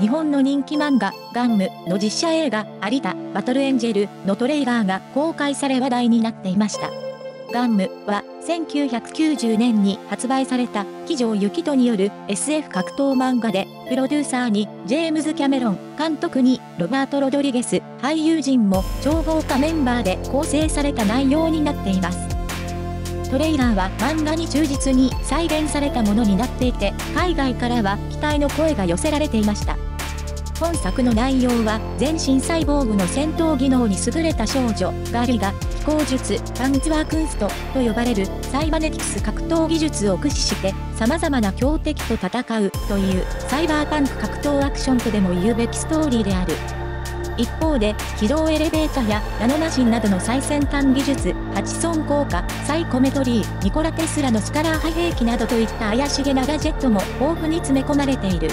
日本の人気漫画、ガンムの実写映画、有田、バトルエンジェルのトレーラーが公開され話題になっていました。ガンムは1990年に発売された騎乗ユキトによる SF 格闘漫画で、プロデューサーにジェームズ・キャメロン、監督にロバート・ロドリゲス、俳優陣も超豪華メンバーで構成された内容になっています。トレーラーは漫画に忠実に再現されたものになっていて、海外からは期待の声が寄せられていました。本作の内容は全身サイボーグの戦闘技能に優れた少女ガリが飛行術パンツワークンストと呼ばれるサイバネティクス格闘技術を駆使して様々な強敵と戦うというサイバーパンク格闘アクションとでも言うべきストーリーである。一方で、起動エレベータやナノナシンなどの最先端技術、ハチソン効果、サイコメトリー、ニコラ・テスラのスカラー波兵器などといった怪しげなガジェットも豊富に詰め込まれている。